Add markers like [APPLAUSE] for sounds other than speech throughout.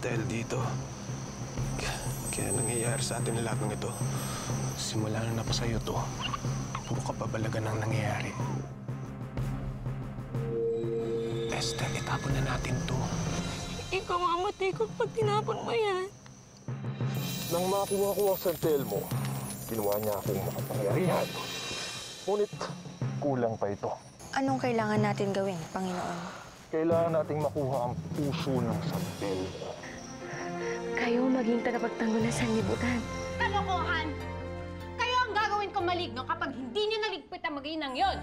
dahil dito. Kaya nangyayari sa atin lahat ng ito. Simula na napasayo to, puro kababalagan ang nangyayari. Esther, itapon na natin to. Ikaw ang matay ko pag tinapon mo yan. Nang makuha ko ang santel mo, ginawa niya akong makapangyarihan. Ngunit kulang pa ito. Anong kailangan natin gawin, Panginoon? Kailangan nating makuha ang puso ng santel mo. Kayo maging tagapagtanggol ng sanlibutan. Kalokohan! Kayo ang gagawin ko maligno kapag hindi niyo naligpit ang mag-inang yon.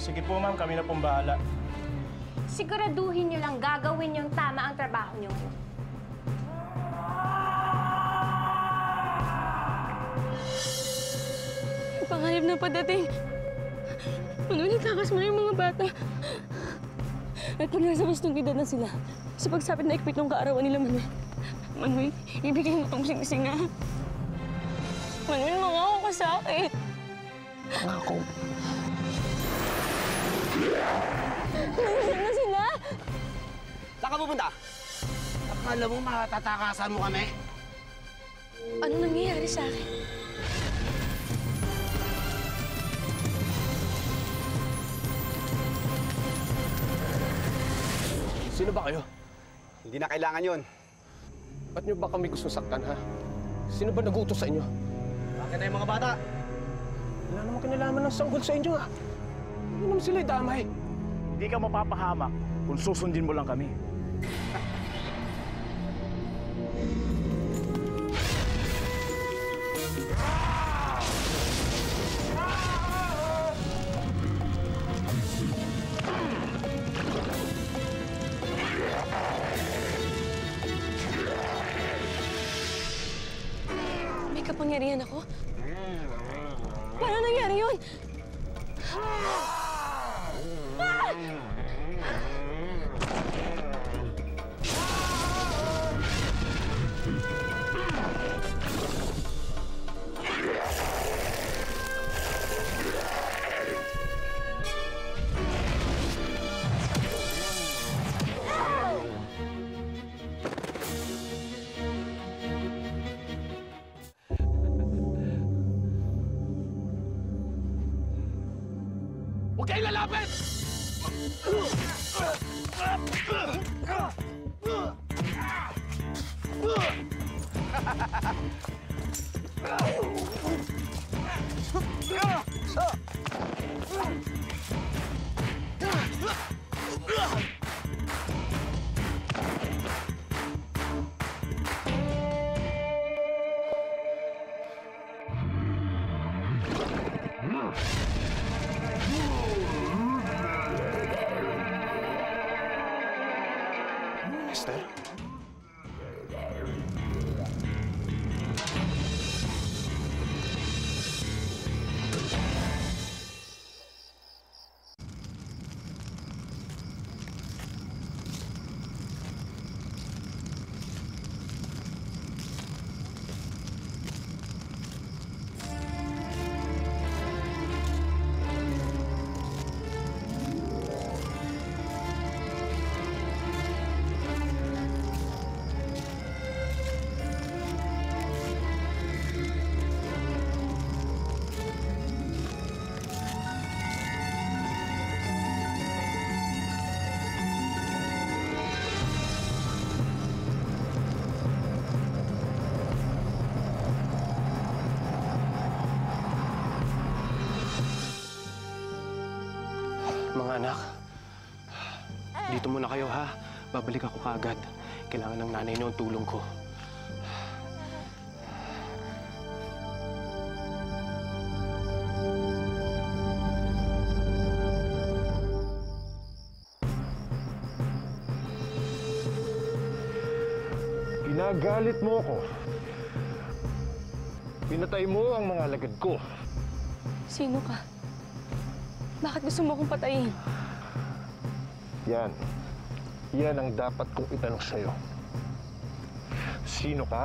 Sige po ma'am, kami na pong bahala. Siguraduhin niyo lang gagawin yung tama ang trabaho niyo ngayon. Pangalip na padating. Manuel, takas mo yung mga bata. At pag nasa gustong edad na sila, sa pagsapit na ikpit ng kaarawan nila, Manuel. Manuel, ibigay mo tong sing-singa. Manuel, mangako ka sa akin. Pangako. Nasaan na sila? Saan ka pupunta? Akala mo matatakasan mo kami? Ano nangyayari sa akin? Sino ba kayo? Hindi na kailangan yon. Ba't niyo ba kami gusto saktan, ha? Sino ba nagutos sa inyo? Bakit tayo mga bata? Wala namang kinalaman ng sanggol sa inyo, ha? Hindi naman sila damay. Hindi ka mapapahamak kung susundin mo lang kami. May kapangyarihan ako? Huwag kayong lalapit! [LAUGHS] kayo ha. Babalik ako kaagad. Kailangan ng nanay niyo ang tulong ko. Ginagalit mo ko. Pinatay mo ang mga lagad ko. Sino ka? Bakit gusto mo akong patayin? Yan. Yan ang dapat kong itanong sa'yo. Sino ka?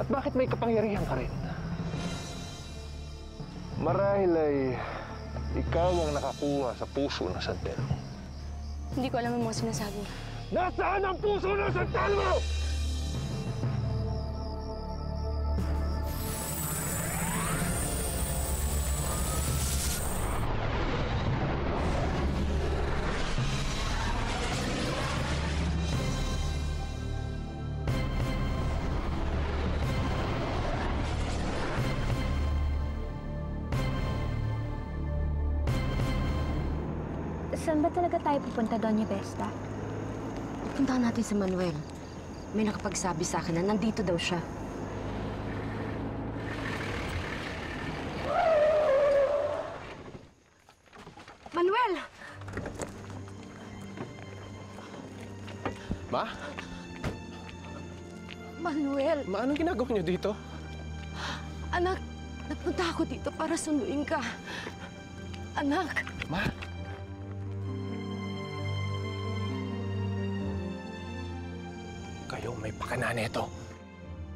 At bakit may kapangyarihan ka rin? Marahil ay ikaw ang nakakuha sa puso ng mo. Hindi ko alam ang mga sinasabi. Nasaan ang puso ng San Telmo? Saan ba talaga tayo pupunta, Doña Vesta? Puntahan natin si Manuel. May nakapagsabi sa akin na nandito daw siya. Manuel! Ma? Manuel! Ma, anong ginagawa niyo dito? Anak, nagpunta ako dito para sunduin ka. Anak! Ma? Nito.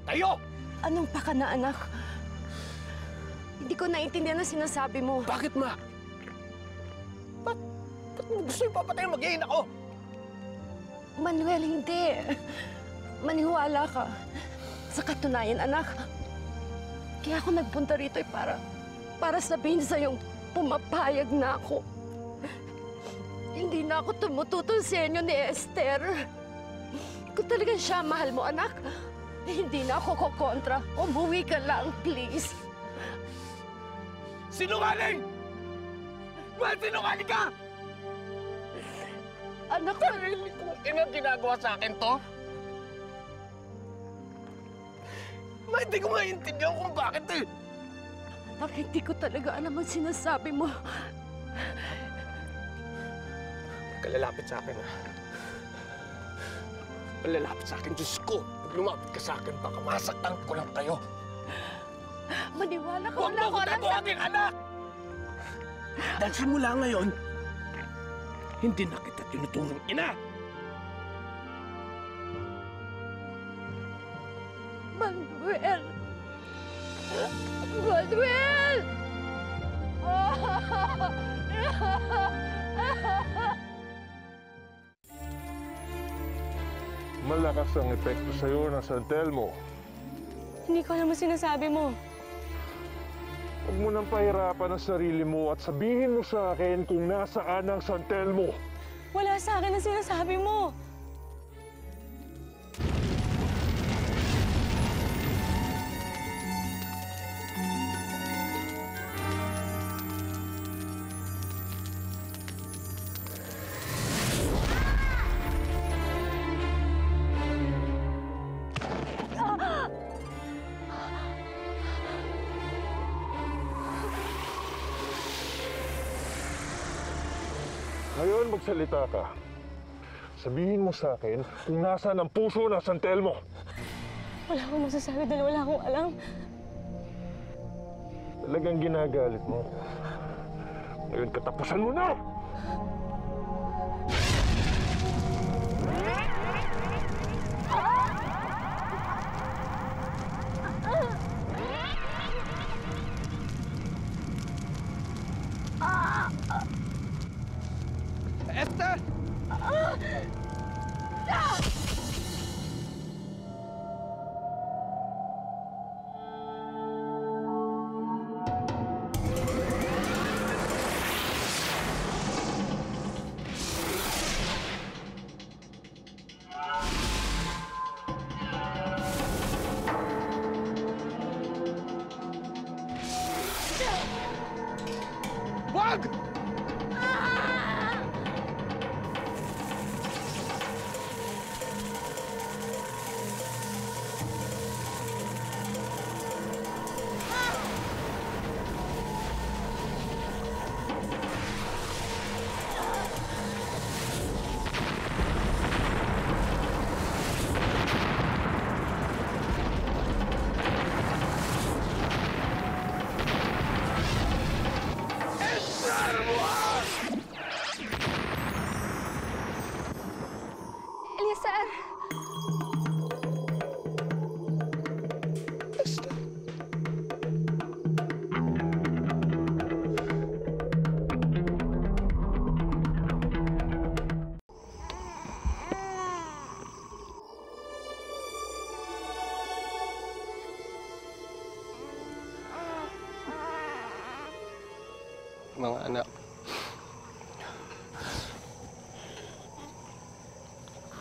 Kayo! Anong paka na, anak? Hindi ko naiintindihan ang sinasabi mo. Bakit, ma? Ba't, ba't mo gusto yung papatay ang mag ako? Manuel, hindi. Maniwala ka. Sa katunayan, anak. Kaya ako nagpunta rito ay para, para sabihin sa'yong pumapayag na ako. Hindi na ako tumututol sa inyo ni Esther. Kung talagang siya mahal mo, anak, hindi na ako kokontra. Umuwi ka lang, please. Sinungaling! Mahal sinungaling ka! Anak, Sarili kong ina ginagawa sa akin to? Ma, hindi ko maintindihan kung bakit eh. anak, hindi ko talaga alam ang sinasabi mo. Kalalapit sa akin, ah. Kalalapit sa akin, Diyos ko. Pag lumapit ka sa akin, baka masaktan ko lang kayo. Maniwala ka, Huwag wala mo ko ko alam sa... tatuwagin, anak! Dahil simula ngayon, hindi na kita tinuturong ina! Manuel! Manuel! [LAUGHS] Malakas ang epekto sa'yo ng San Telmo. Hindi ko alam ang sinasabi mo. Huwag mo nang pahirapan ang sarili mo at sabihin mo sa akin kung nasaan ang San Telmo. Wala sa akin ang sinasabi mo. Ngayon magsalita ka. Sabihin mo sa akin kung nasaan ang puso ng San Telmo. Wala akong masasabi dahil wala akong alam. Talagang ginagalit mo. Ngayon katapusan mo na!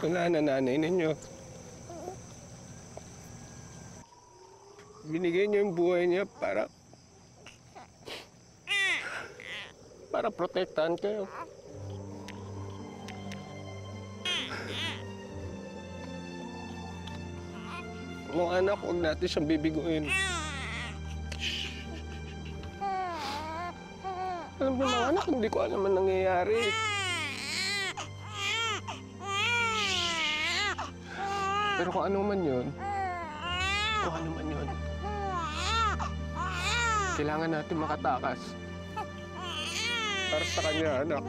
Wala na nanay ninyo. Binigay niyo yung buhay niya para... para protektahan kayo. Mga anak, huwag natin siyang bibiguin. Alam mo mga anak, hindi ko alam ang nangyayari. Pero kung ano man yun, kung ano man yun, kailangan natin makatakas. Para sa kanya, anak.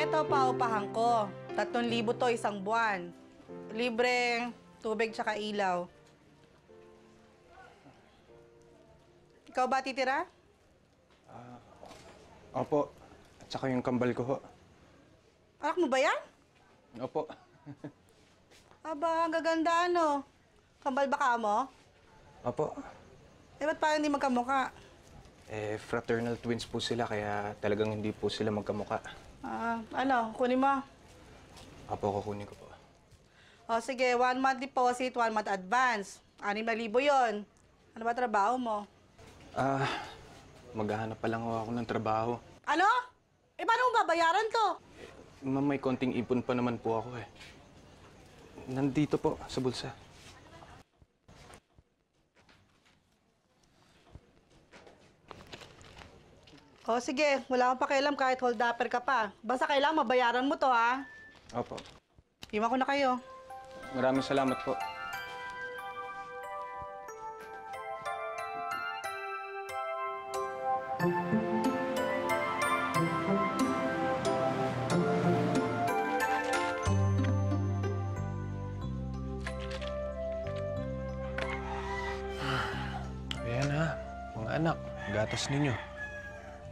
Eto, paupahan ko. 3,000 to isang buwan. Libreng tubig tsaka ilaw. Ikaw ba titira? Opo. At saka yung kambal ko ho. Anak mo ba yan? Opo. Aba, ang gaganda ano. Kambal ba ka mo? Opo. Eh, ba't parang hindi magkamukha? Eh, fraternal twins po sila, kaya talagang hindi po sila magkamuka. Ah, ano, kunin mo. Opo, kukunin ko po. O sige, one month deposit, one month advance. Anim na libo yun. Ano ba trabaho mo? Ah, maghahanap pa lang ako ng trabaho. Ano? Eh, paano mo babayaran to? Ma'am, may konting ipon pa naman po ako eh. Nandito po, sa bulsa. O sige, wala akong pakialam kahit hold upper ka pa. Basta kailangan mabayaran mo to, ha? Opo. Iwan ko na kayo. Maraming salamat po. Ayan ha, mga anak, gatas ninyo.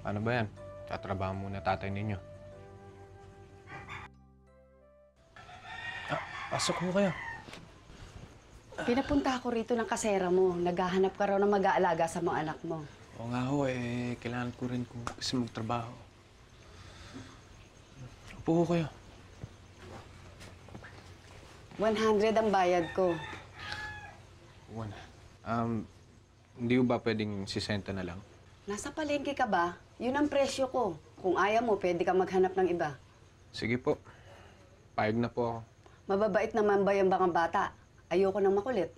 Paano ba yan? Tatrabaho muna tatay ninyo. Ah, pasok mo kayo. Pinapunta ako rito ng kasera mo. Naghahanap ka raw ng mag-aalaga sa mga anak mo. Oo nga ho, eh, kailangan ko rin kung kasi magtrabaho. Upo ho kayo. 100 ang bayad ko. One. Um, hindi ba pwedeng 60 na lang? Nasa palengke ka ba? Yun ang presyo ko. Kung ayaw mo, pwede ka maghanap ng iba. Sige po. Payag na po ako. Mababait naman ba yung mga bata? Ayoko nang makulit.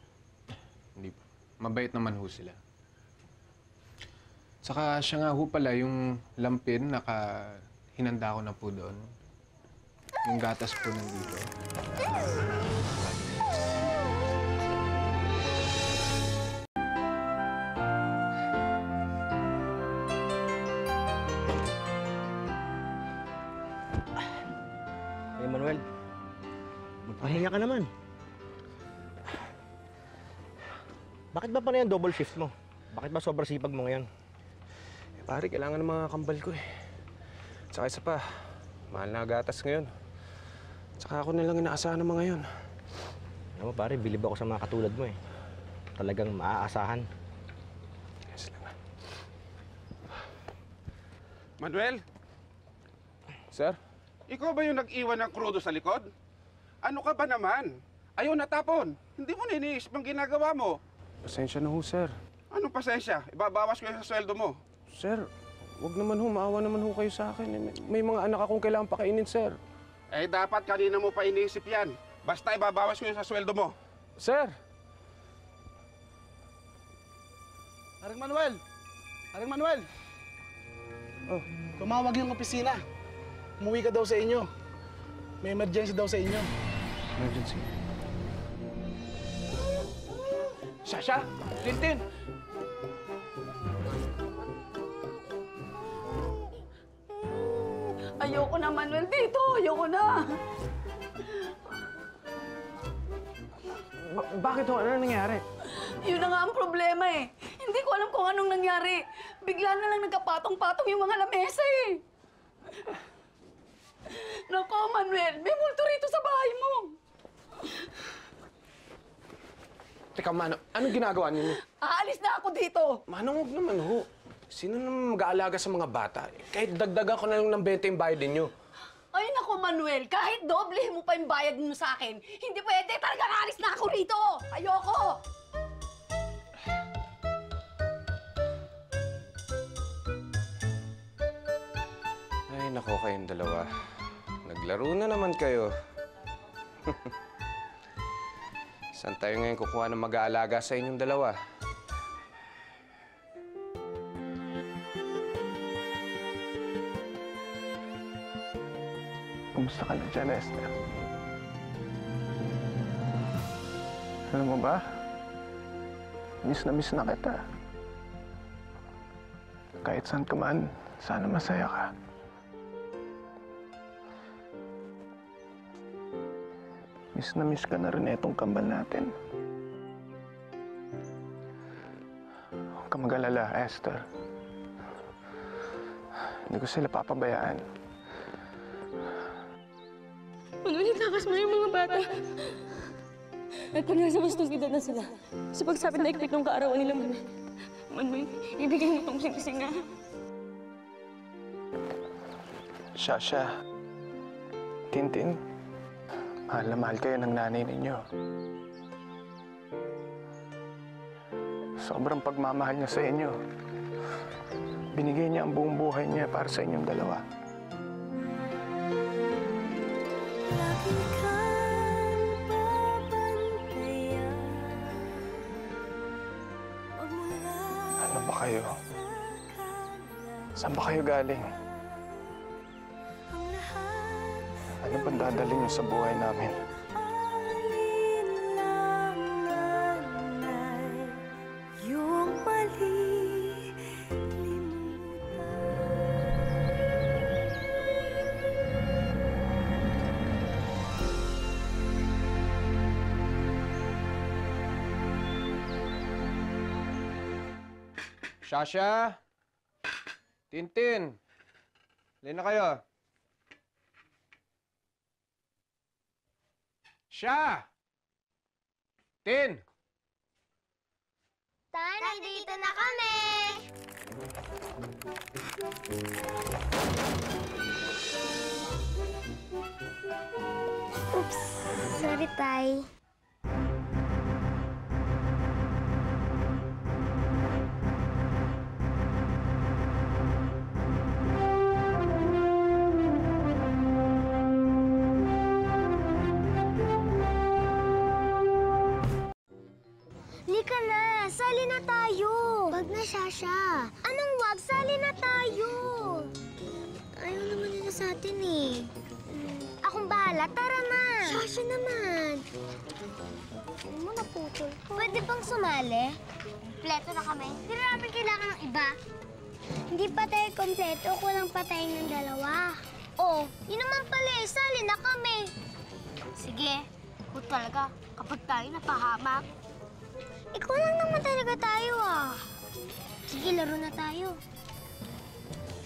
Hindi po. Mabait naman ho sila. Saka siya nga ho pala yung lampin, naka hinanda ko na po doon. Yung gatas po nandito. Magpahinga ka naman. Bakit ba pala yung double shift mo? Bakit ba sobrang sipag mo ngayon? Eh, pare, kailangan ng mga kambal ko eh. Tsaka isa pa, mahal na gatas ngayon. Tsaka ako na lang inaasahan ng mga yun. Alam mo pare, bilib ako sa mga katulad mo eh. Talagang maaasahan. Yes lang. ah. Manuel, Sir? ikaw ba yung nag-iwan ng krudo sa likod? Ano ka ba naman? Ayaw natapon. Hindi mo niniisip ang ginagawa mo. Pasensya na ho, sir. Anong pasensya? Ibabawas ko yung sa sweldo mo. Sir, wag naman ho, maawa naman ho kayo sa akin. May, may mga anak akong kailangan pakainin, sir. Eh, dapat kanina mo pa iniisip yan. Basta ibabawas ko yung sa sweldo mo. Sir! Aring Manuel! Aring Manuel! Oh. Tumawag yung opisina. Umuwi ka daw sa inyo. May emergency daw sa inyo. Emergency. Sasha! Tintin! Ayoko na, Manuel, dito. Ayoko na. Ba- bakit ho? Ano nangyari? Yun na nga ang problema eh. Hindi ko alam kung anong nangyari. Bigla na lang nagkapatong-patong yung mga lamesa eh. Nako, Manuel, may multo rito sa bahay mo. Teka, Mano, anong ginagawa niyo? Aalis na ako dito. Manong, huwag naman ho. Sino naman mag-aalaga sa mga bata? Kahit dagdagan ko na lang ng 20 yung bayad ninyo. Ay, nako, Manuel, kahit doble mo pa yung bayad mo sa akin, hindi pwede. Talagang aalis na ako rito. Ayoko. Ay, nako kayong dalawa. Naglaro na naman kayo. [LAUGHS] Saan tayo ngayon kukuha ng mag-aalaga sa inyong dalawa? Kumusta ka na dyan, Esther? Alam mo ba? Miss na miss na kita. Kahit saan ka man, sana masaya ka. Miss na miss ka na rin itong kambal natin. Huwag ka mag-alala, Esther. Hindi ko sila papabayaan. Manuel, itakas mo yung mga bata. At pag nasa bastong edad na sila, sa pagsapit na ikpit ng kaarawan nila, Manuel. Manuel, ibigay mo itong sing-sing ah. Shasha, Tintin, mahal na mahal kayo ng nanay ninyo. Sobrang pagmamahal niya sa inyo. Binigay niya ang buong buhay niya para sa inyong dalawa. Ano ba kayo? Saan ba kayo galing? Ano ba dadalhin niyo sa buhay namin? Yung mali Shasha! Tintin! Lin na kayo. Sha! Tin! Tay, nandito na kami! Oops! Sorry, Tay. Tayo! Wag na, Shasha. Anong wag? Sali na tayo! Ayaw naman nila sa atin eh. Akong ba pala. Tara na. Sasha naman. Ano mo naputol? Pwede bang sumali? Kompleto na kami. Hindi na namin kailangan ng iba. Hindi pa tayo kompleto. Kulang pa tayo ng dalawa. Oh, yun naman pala eh. Sali na kami. Sige. Kung talaga, kapag tayo napahamak. Ikaw lang naman talaga tayo ah. Sige, laro na tayo.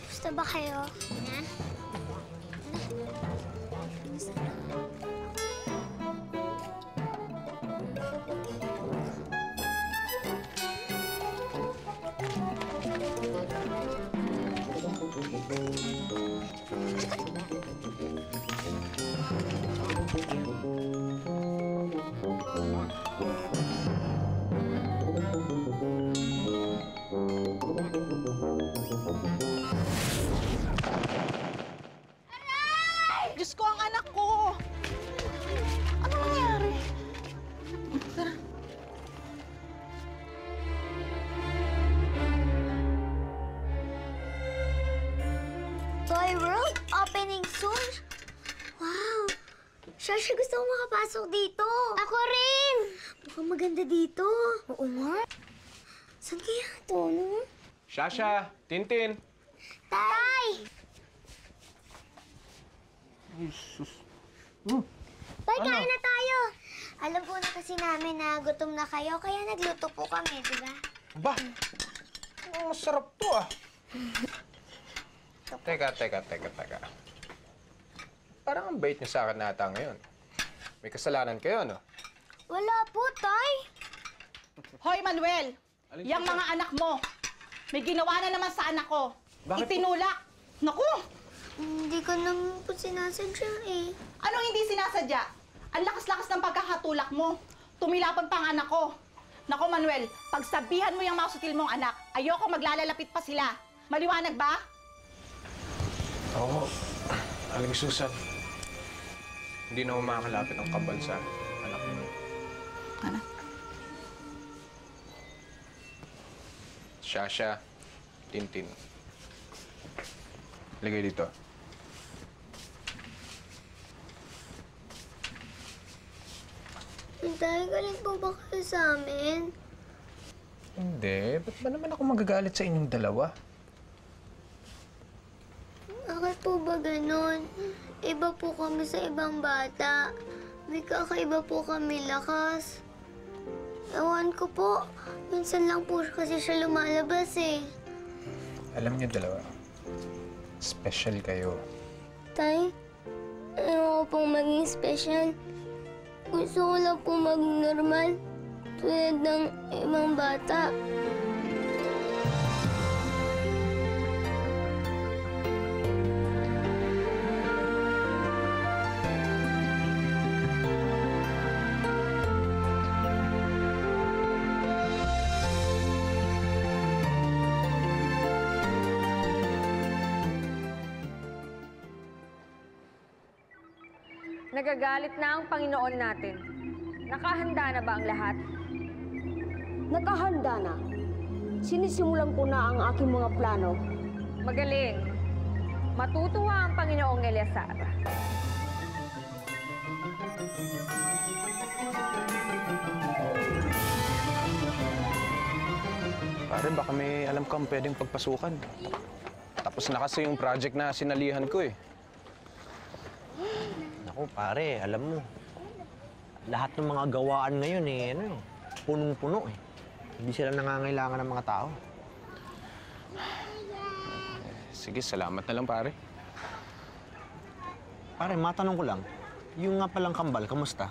Gusto ba kayo? Ha? Diyos ko, makapasok dito. Ako rin! Mukhang maganda dito. Oo nga. Saan kaya ito, no? Shasha, Tintin. Tay! Tay, kain na tayo. Alam po na kasi namin na gutom na kayo, kaya nagluto po kami, di ba? Ba? Ang masarap to ah. Teka, teka, teka, teka. Parang ang bait niyo sa akin nata ngayon. May kasalanan kayo, no? Wala po, Tay. Hoy, Manuel! Alin Yang siya? mga anak mo, may ginawa na naman sa anak ko. Bakit po? Itinulak. Naku! Hindi ko naman po sinasadya eh. Anong hindi sinasadya? Ang lakas-lakas ng pagkakatulak mo. Tumilapan pa ang anak ko. Naku, Manuel, pagsabihan mo yung mga sutil mong anak, ayoko maglalalapit pa sila. Maliwanag ba? Oo. Aling Susan. Hindi na ako makakalapit ang kambal sa anak mo. Ano? Shasha, Tintin. Lagay dito. Tay, galing po ba kayo sa amin? Hindi. Ba't ba naman ako magagalit sa inyong dalawa? Bakit po ba ganun? Iba po kami sa ibang bata. May kakaiba po kami lakas. Ewan ko po. Minsan lang po kasi siya lumalabas eh. Alam niyo dalawa, special kayo. Tay, ayoko pong maging special. Gusto ko lang po maging normal. Tulad ng ibang bata. Nagagalit na ang Panginoon natin. Nakahanda na ba ang lahat? Nakahanda na. Sinisimulan ko na ang aking mga plano. Magaling. Matutuwa ang Panginoong Eleazar. Pare, baka may alam kang pwedeng pagpasukan. Tapos na kasi yung project na sinalihan ko eh. Naku, pare, alam mo. Lahat ng mga gawaan ngayon eh, ano eh, punong-puno eh. Hindi sila nangangailangan ng mga tao. Sige, salamat na lang pare. Pare, matanong ko lang, yung nga palang kambal, kamusta?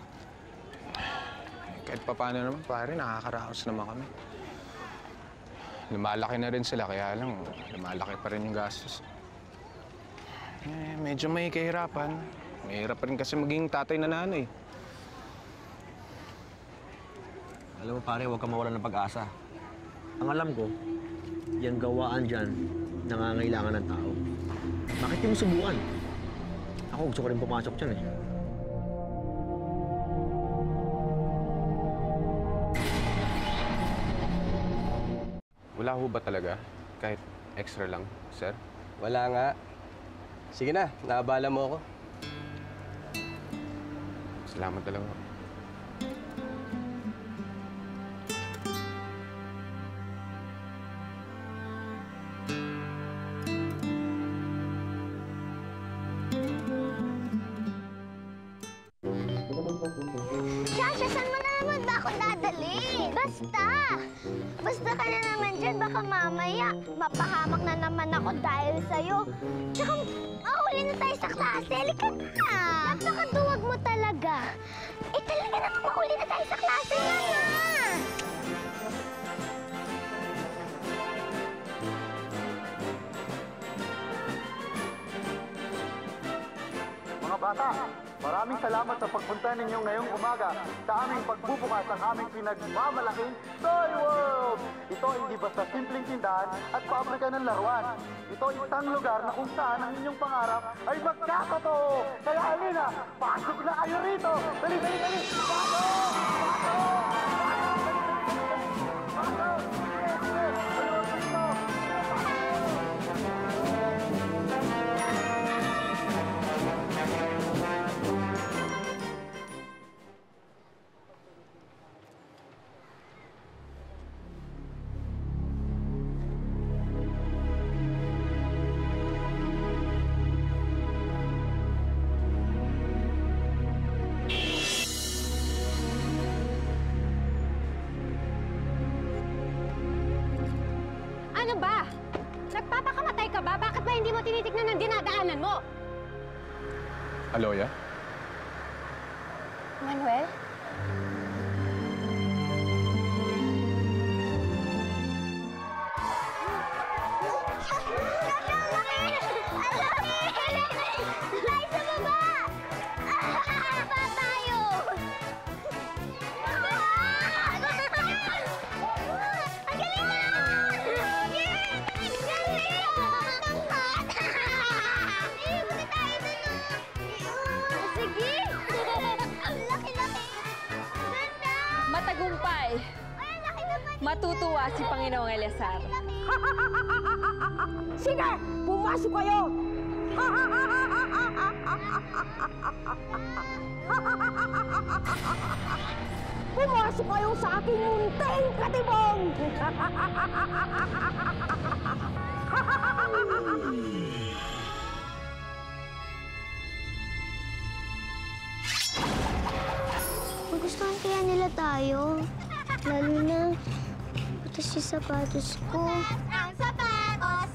Kahit pa paano naman pare, nakakaraos naman kami. Lumalaki na rin sila, kaya lang lumalaki pa rin yung gastos. Eh, medyo may kahirapan. Mahirap pa rin kasi maging tatay na nanay. Alam mo pare, huwag ka mawalan ng pag-asa. Ang alam ko, yung gawaan dyan, nangangailangan ng tao. Bakit di mo subukan? Ako, gusto ko rin pumasok dyan eh. Wala ho ba talaga? Kahit extra lang, sir? Wala nga. Sige na, naabala mo ako. Salamat talaga. Shasha, saan mo na dadalhin? Basta! Basta ka na naman dyan, mamaya mapahamak na naman ako dahil sa'yo. Tsaka mahuli na tayo sa klase. Halika na! Napakaduwag mo talaga. Eh, talaga naman mahuli na tayo sa klase nga! Mga bata, maraming salamat sa pagpunta ninyo ngayong umaga sa aming pagbubukas ng aming pinagmamalaking Toy World! Ito hindi basta simpleng tindahan at pabrika ng laruan. Ito isang lugar na kung saan ang inyong pangarap ay magkakatotoo. Kaya halina, pasok na kayo rito! Dali, dali, dali! Pasok! Matagumpay! Matutuwa si Panginoong Eleazar. [LAUGHS] Sige! Pumasok kayo! Pumasok kayo sa aking munting katibong! Magustuhan kaya nila tayo. Lalo na, ito si sapatos ko.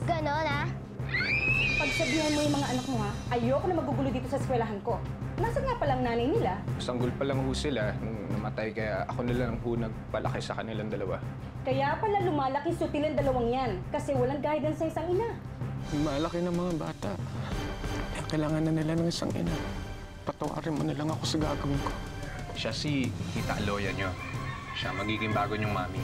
Ang! Ganon, ah? Pagsabihan mo yung mga anak mo ha, ayoko na magugulo dito sa eskwelahan ko. Nasa nga palang nanay nila? Sanggol pa lang ho sila nung namatay kaya ako na lang ho nagpalaki sa kanilang dalawa. Kaya pala lumalaki sutil ang dalawang yan kasi walang guidance sa isang ina. Malaki ng mga bata. Kaya kailangan na nila ng isang ina. Patawarin mo na lang ako sa gagawin ko. Siya si Tita Aloya nyo. Siya magiging bago niyong mami.